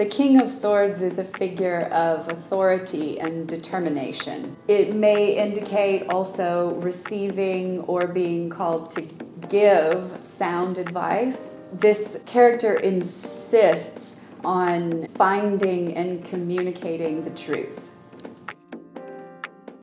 The King of Swords is a figure of authority and determination. It may indicate also receiving or being called to give sound advice. This character insists on finding and communicating the truth.